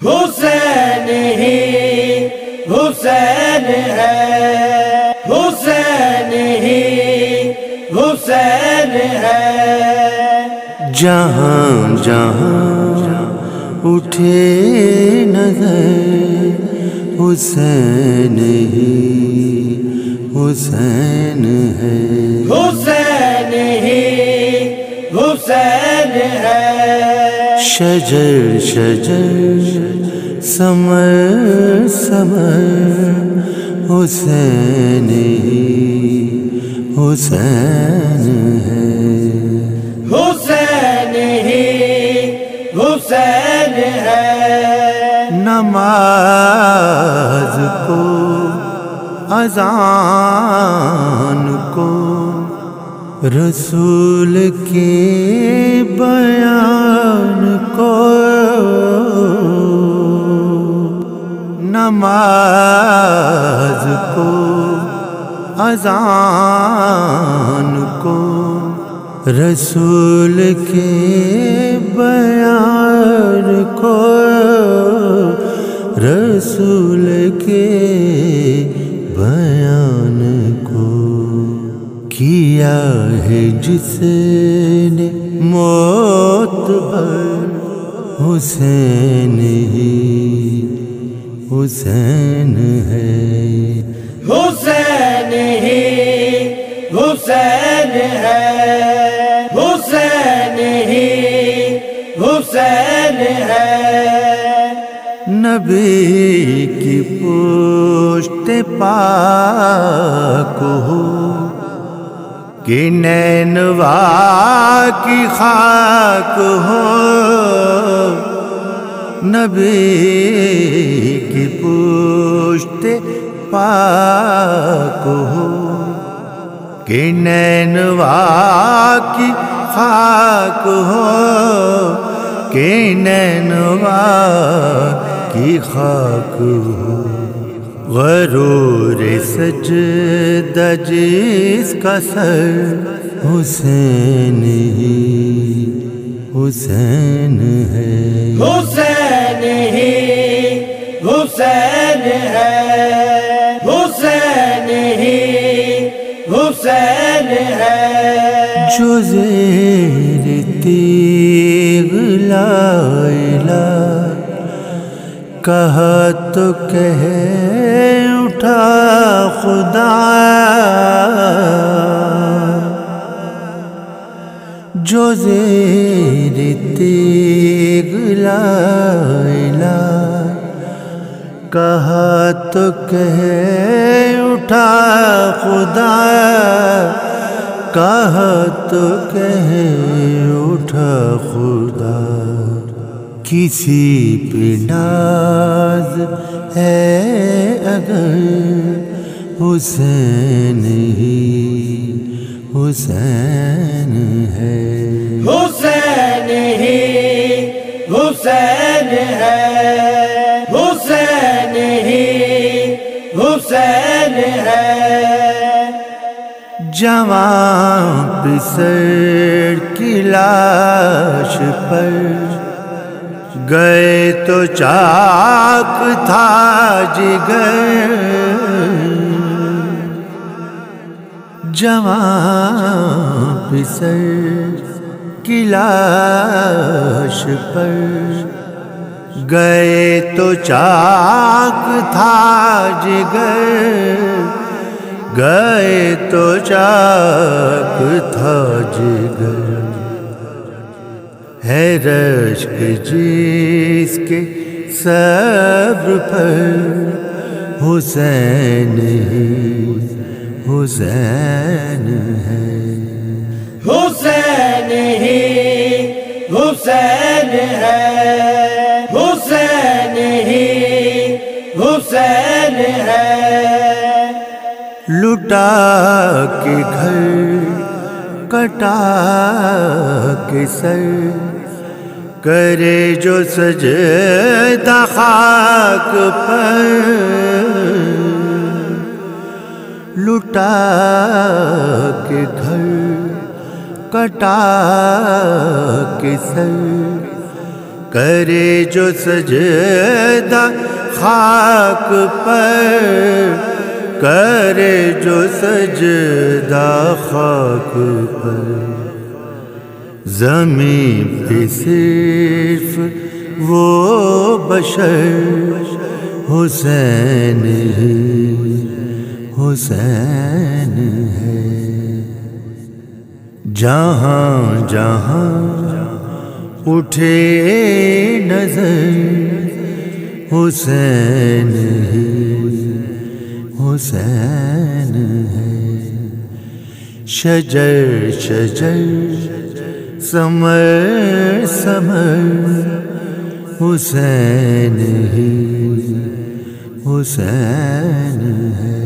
हुसैन ही हुसैन है। हुसैन ही हुसैन है। जहाँ जहाँ उठे नज़र हुसैन ही हुसैन है। हुसैन ही हुसैन है। शजर शजर समर समर हुसैन ही हुसैन है। हुसैन ही हुसैन है। नमाज़ को अजान को रसूल के बयान को नमाज़ को, अजान को, रसूल के बयान को, रसूल के बयान किया है जिसने मौत पर हुसैन ही हुसैन है। हुसैन ही हुसैन है। हुसैन ही हुसैन है। नबी की पुष्ट पाक हो। कि नैनवा की खाक हो। नबी की पुष्ट पाक हो। कि नैनवा की खाक हो। कि नैनवा की खाक हो। गरूर सज जिसका सर। हुसैन ही हुसैन है। हुसैन ही हुसैन है। हुसैन ही हुसैन है। जो जेर तीग लाइला कहा तो कह, उठा खुदा। जो जेर तीग लाइला कहा तो कह, उठा खुदा। कहा तो कह, उठा खुदा। किसी पे नाज है अगर हुसैन ही हुसैन है। हुसैन ही हुसैन है। हुसैन ही हुसैन है। जवां पिसर की लाश पर गए तो चाक था जिगर। जवां पिसर की पर। गए तो चाक था जिगर। गए तो चाक था जिगर। है रश्क जिसके सब्र पर। हुसैन ही हुसैन है। हुसैन ही हुसैन है। हुसैन ही हुसैन है। लुटा के घर कटा के सर। करे जो सजदा खाक पर। लुटा के घर कटा के सर। करे जो सजदा खाक पर। करे जो सजदा खाक पर। ज़मीन पे सिर्फ़ वो बशर, हुसैन ही, हुसैन है। जहाँ जहाँ उठे नज़र, हुसैन ही, हुसैन है। शजर शजर समर समय हुसैन ही हुसैन है।